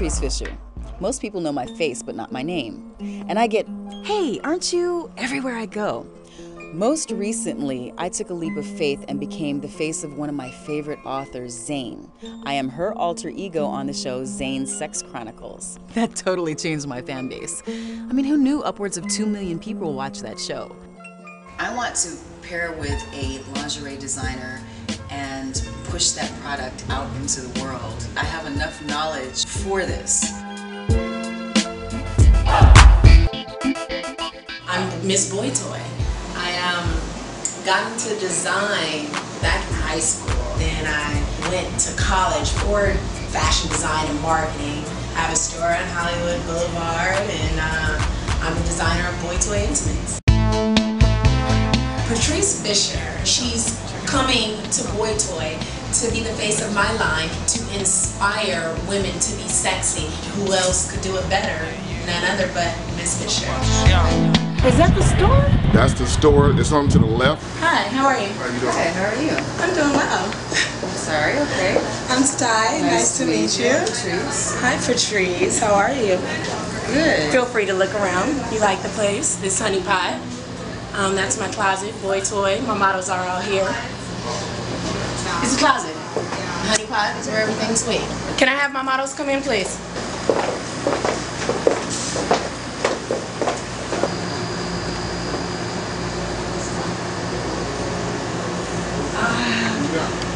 issue. Most people know my face, but not my name. And I get, hey, aren't you everywhere I go? Most recently, I took a leap of faith and became the face of one of my favorite authors, Zane. I am her alter ego on the show Zane's Sex Chronicles. That totally changed my fan base. I mean, who knew upwards of 2 million people watch that show? I want to pair with a lingerie designer and push that product out into the world. I have enough knowledge for this. I'm Miss Boy Toy. I um, got into design back in high school. Then I went to college for fashion design and marketing. I have a store on Hollywood Boulevard and uh, I'm a designer of Boy Toy Intimates. Patrice Fisher, she's coming to Boy Toy to be the face of my line to inspire women to be sexy. Who else could do it better? None other but Miss Fisher. Is that the store? That's the store. It's on to the left. Hi, how are you? How you doing? Hey, how are you? I'm doing well. I'm sorry, okay. I'm Sty. Nice, to meet you. Hi Patrice. Hi, Patrice. How are you? Good. Feel free to look around. You like the place. This honey pie. Um, that's my closet, boy toy. My models are all here. It's a closet. Honey pot is where everything's sweet. Can I have my models come in, please?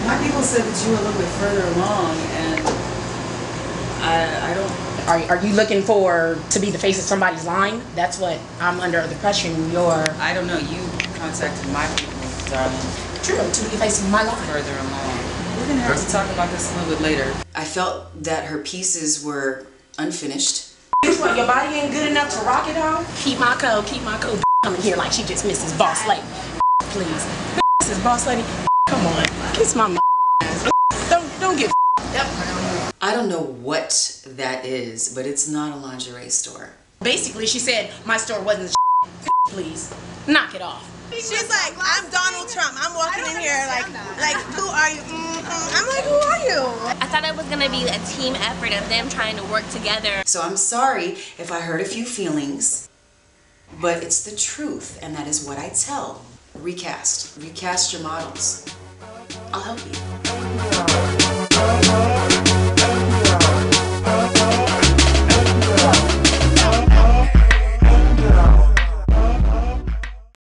My people said that you were a little bit further along, and I, I don't. Are, are you looking for to be the face of somebody's line? That's what I'm under the impression you're I don't know. You contacted my people, darling, true to be the face of my line. further along. We're gonna have to talk about this a little bit later. I felt that her pieces were unfinished. Guess what? Your body ain't good enough to rock it all. Keep my code. Keep my code. Coming here like she just misses Boss Lady. Please, Mrs. Boss Lady. Come on, kiss my ass. Don't don't get. Yep. I don't know what that is, but it's not a lingerie store. Basically, she said my store wasn't. Please, knock it off. She's like, I'm Donald Trump. I'm walking in here like, like, who are you? mm I'm like, who are you? I thought it was gonna be a team effort of them trying to work together. So I'm sorry if I hurt a few feelings, but it's the truth, and that is what I tell. Recast. Recast your models. I'll help you.